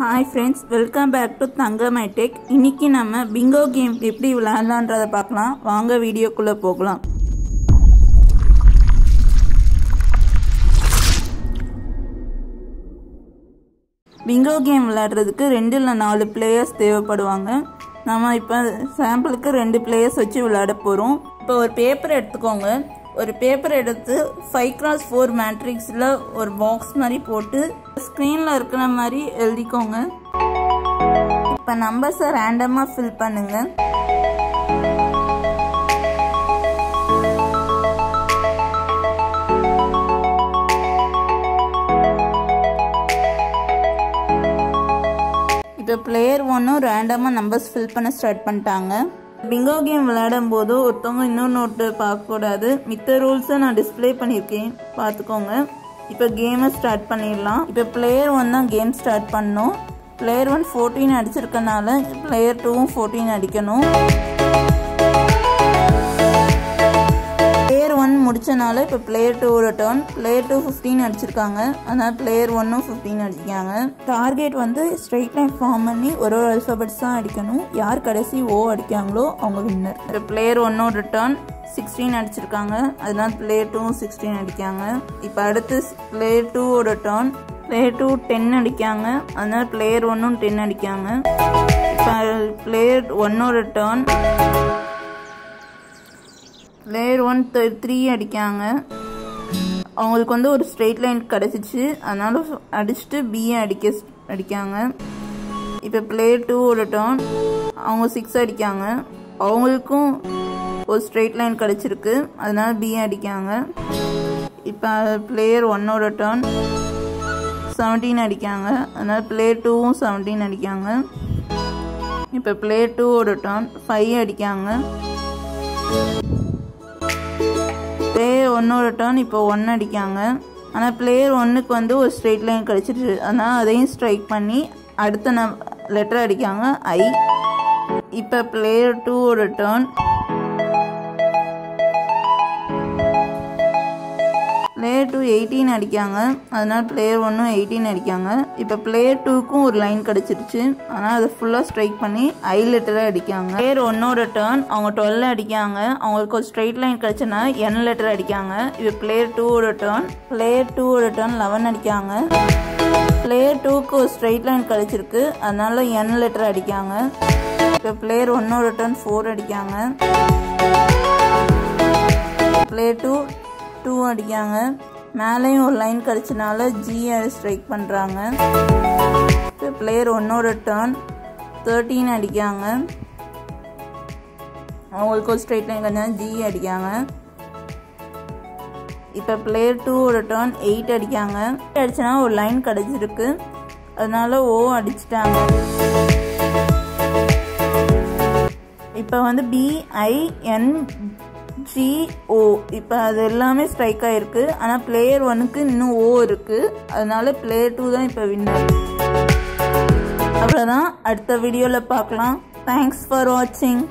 Hi friends welcome back to Thangamai tech இன்னைக்கு நம்ம Bingo game எப்படி விளையாடலான்றதை பார்க்கலாம். வாங்க வீடியோக்குள்ளே போகலாம். பிங்கோ கேம் விளையாடுறதுக்கு ரெண்டு இல்லை நாலு பிளேயர்ஸ் தேவைப்படுவாங்க. நம்ம இப்போ சாம்பிளுக்கு ரெண்டு பிளேயர்ஸ் வச்சு விளையாட போகிறோம் இப்போ ஒரு பேப்பர் எடுத்துக்கோங்க. ஒரு பேப்பர் எடுத்து ஃபைவ் கிராஸ் ஃபோர் மேட்ரிக்ஸில் ஒரு பாக்ஸ் மாதிரி போட்டு ஸ்க்ரீனில் இருக்கிற மாதிரி எழுதிக்கோங்க. இப்போ நம்பர்ஸை ரேண்டமாக ஃபில் பண்ணுங்க. இப்போ பிளேயர் ஒன்றும் ரேண்டமாக நம்பர்ஸ் ஃபில் பண்ண ஸ்டார்ட் பண்ணிட்டாங்க. பிங்கோ கேம் விளையாடும் போது ஒருத்தவங்க இன்னொன்று நோட்டு பார்க்கக்கூடாது மித்த ரூல்ஸை நான் டிஸ்பிளே பண்ணியிருக்கேன். பார்த்துக்கோங்க. இப்போ கேமை ஸ்டார்ட் பண்ணிடலாம். இப்போ பிளேயர் ஒன் தான் கேம் ஸ்டார்ட் பண்ணணும். பிளேயர் ஒன் ஃபோர்டீன் அடிச்சிருக்கனால பிளேயர் டூவும் ஃபோர்டீன் அடிக்கணும். அடித்தனால இப்போ பிளேயர் டூவோட டர்ன் பிளேயர் டூ ஃபிஃப்டீன் அடிச்சிருக்காங்க. அதனால் பிளேயர் ஒன்னும் ஃபிஃப்டீன் அடிக்காங்க டார்கெட் வந்து ஸ்ட்ரைட் லைன் ஃபார்ம் பண்ணி ஒரு ஒரு அல்ஃபபெட்ஸ் தான் அடிக்கணும். யார் கடைசி ஓ அடிக்காங்களோ அவங்க வின்னர் இப்போ பிளேயர் ஒன்னோட டர்ன் சிக்ஸ்டீன் அடிச்சிருக்காங்க. அதனால் பிளேயர் டூவும் சிக்ஸ்டீன் அடிக்காங்க இப்போ அடுத்து பிளேயர் டூவோட டேர்ன் பிளேயர் டூ டென் அடிக்காங்க அதனால் பிளேயர் ஒன்னும் டென் அடிக்காங்க இப்போ பிளேயர் ஒன்னோட டேர்ன் லேயர் ஒன் த்ரீ அடிக்காங்க அவங்களுக்கு வந்து ஒரு ஸ்ட்ரெயிட் லைன் கிடச்சிச்சு. அதனால் அடிச்சுட்டு பிஏ அடிக்க அடிக்காங்க இப்போ பிளேயர் டூவோட டர்ன் அவங்க சிக்ஸ் அடிக்காங்க அவங்களுக்கும் ஒரு ஸ்ட்ரெயிட் லைன் கிடச்சிருக்கு. அதனால் பிஏ அடிக்காங்க இப்போ பிளேயர் ஒன்னோட டர்ன் செவன்டீன் அடிக்காங்க அதனால் பிளேயர் டூவும் செவன்டீன் அடிக்காங்க இப்போ பிளேயர் டூவோட டர்ன் ஃபைவ் அடிக்காங்க ஒன்னோட டர்ன் இப்போ ஒன் அடிக்காங்க. ஆனால் பிளேயர் ஒன்றுக்கு வந்து ஒரு ஸ்ட்ரெயிட் லைன் கிடச்சிட்டு ஆனால் அதையும் ஸ்ட்ரைக் பண்ணி அடுத்த ந லெட்டர் அடிக்காங்க. ஐ இப்போ பிளேயர் டூவோட டேர்ன் எயிட்டீன் அடிக்காங்க அதனால் பிளேயர் ஒன்றும் எயிட்டீன் அடிக்காங்க இப்போ பிளேயர் டூக்கும் ஒரு லைன் கிடச்சிருச்சு. ஆனால் அதை ஃபுல்லாக ஸ்ட்ரைக் பண்ணி ஐ லெட்டராக அடிக்காங்க பிளேயர் ஒன்னோட டேர்ன் அவங்க டுவெல் அடிக்காங்க அவங்களுக்கு ஒரு ஸ்ட்ரைட் லைன் கிடச்சுன்னா என் லெட்டர் அடிக்காங்க இப்போ பிளேயர் டூவோட டேர்ன் பிளேயர் டூவோட டர்ன் லெவன் அடிக்காங்க பிளேயர் டூக்கு ஒரு ஸ்ட்ரைட் லைன் கிடச்சிருக்கு. அதனால என் லெட்டர் அடிக்காங்க இப்போ பிளேயர் ஒன்னோட டர்ன் ஃபோர் அடிக்காங்க பிளேயர் டூ டூ அடிக்காங்க மேலேயும் ஒரு லைன் கிடச்சனால ஜியை ஸ்ட்ரைக் பண்ணுறாங்க இப்போ பிளேயர் ஒன்னோட டேர்ன் தேர்ட்டீன் அடிக்காங்க அவங்களுக்கு ஒரு ஸ்ட்ரைட் லைன் கிடச்சா ஜி அடிக்காங்க இப்போ பிளேயர் டூவோட டேர்ன் எயிட் அடிக்காங்க அடிச்சனா ஒரு லைன் கிடச்சிருக்கு. அதனால ஓ அடிச்சிட்டாங்க. இப்போ வந்து பிஐஎன் ஜிஓ இப்போ அது எல்லாமே ஸ்ட்ரைக் ஆகிருக்கு ஆனால் பிளேயர் ஒனுக்கு இன்னும் ஓ இருக்குது அதனால பிளேயர் டூ தான் இப்போ வின்னர் அவ்வளோதான் அடுத்த வீடியோவில் பார்க்கலாம். தேங்க்ஸ் ஃபார் வாட்சிங்